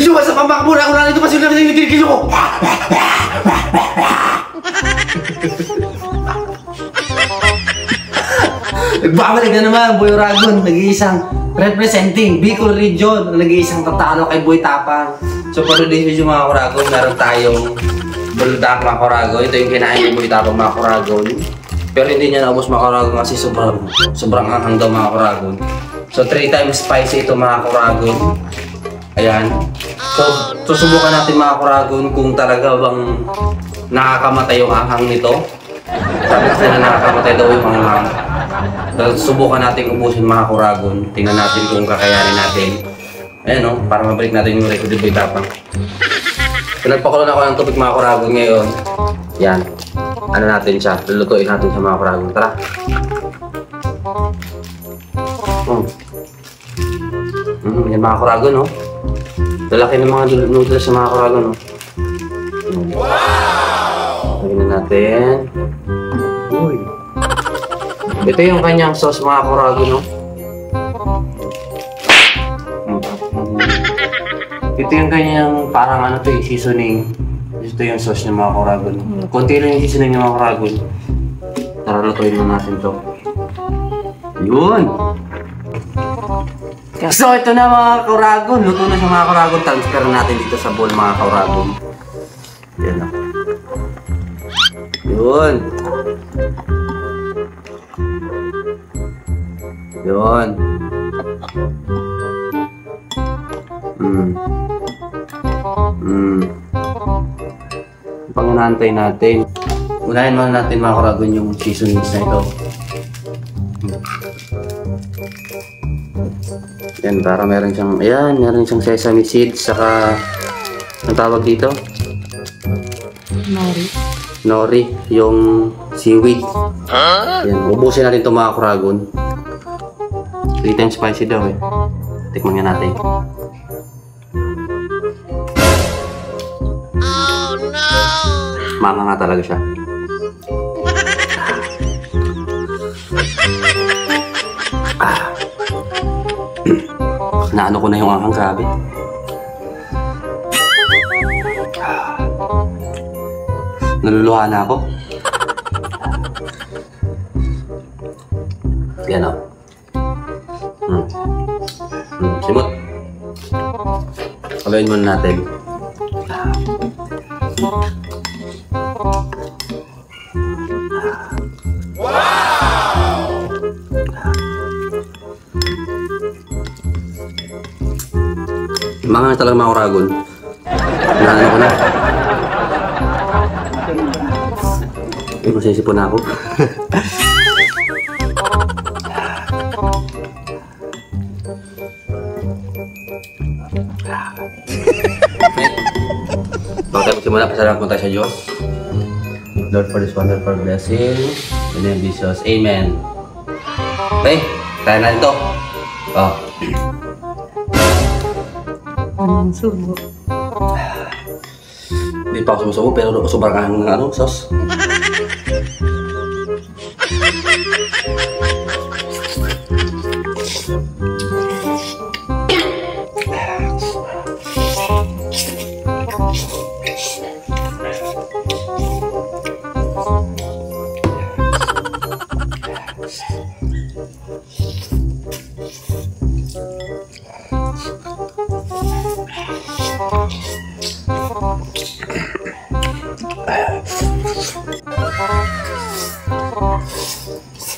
Luwas sa pamakmura ko na ito kasi lang kinikilo ko. Nagbabalik na naman, Boy Ragon, nag-iisang representing Bicol Region, nag-iisang tatalo kay Boy Tapang. So, for today's video mga Kuragon, meron tayong buldak mga Kuragon. Ito yung kinain ni Boy Tapang mga Kuragon. Pero hindi niya naubos mga Kuragon kasi sobrang, sobrang anghang daw mga Kuragon. So, 3 times spicy ito mga Kuragon. Ayan. So, susubukan natin mga Kuragon kung talaga bang nakakamatay yung ahang nito. Sabi kasi na nakakamatay daw yung mga So, subukan natin ubusin mga Kuragon. Tingnan natin kung kakayanin natin. Ayan o, para mabalik natin yung record ng tapang. So, nagpakulo na ako ng tubig mga Kuragon ngayon. Yan. Ano natin siya? Lulutuin natin siya mga Kuragon. Tara. Hmm. Mm, yan mga Kuragon, no? Lalaki ng mga noodles sa mga Kuragon, no? Wow! Lagyan na natin. Uy. Ito yung kanyang sauce mga Kuragon, no? Ito yung kanyang parang ano to seasoning. Ito yung sauce ng mga Kuragon. Konti lang yung seasoning ng mga Kuragon. Tara, lutuin na natin to. Yun! So ito na mga Kuragon. Luto na sa mga Kuragon. Transfer natin dito sa bowl mga Kuragon. Yan na. Yun. Yun. Mm. Mm. Pangunantay natin. Unahin muna natin mga kuragon yung seasonings na ito. Yan, para meron siyang, ayan, meron siyang sesame seeds, saka, ang tawag dito? Mari. Nori, yung seaweed. Yan, ubusin natin itong mga kuragon. 3 times spicy daw eh. Tikman nga natin. Manga nga talaga siya. Naano ko na yung anghang, grabe. Ah. Naluluha na ako. Yan o. Hmm. Hmm. Simot. Kalayin muna natin. Mga talaga mga uragon. Naano ko na. Ay, masisipon na ako. Tayo magsimula, pasalamat po tayo sa Diyos. Lord for this wonderful blessing. In the Jesus. Amen. Okay, kaya na ito. Oh. Anong subo? Hindi pa ako sumusubo pero sobrang ang ano, sauce.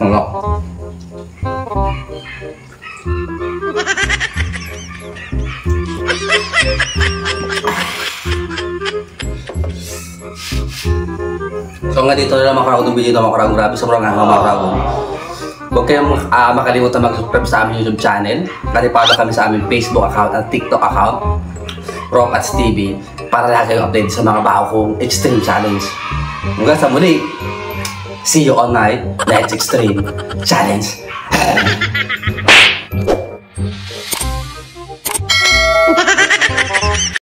Ano? So nga dito na lang mga karagong video na mga karagong grabe sobrang nga mga karagong. Huwag kayong ah, makalimutan mag-subscribe sa aming YouTube channel. Nakipalo kami sa aming Facebook account at TikTok account. Rockats TV para lagi kayong update sa mga bago kong extreme challenge. Hanggang sa muli, see you on my next extreme challenge.